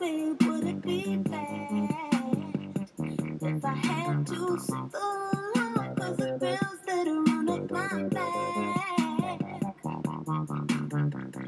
nothing would it be bad if I had to see the light, cause the thrills that are on my back.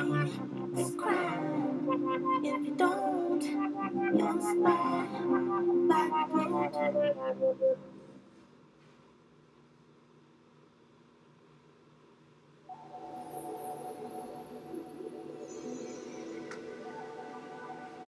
Back, back, back.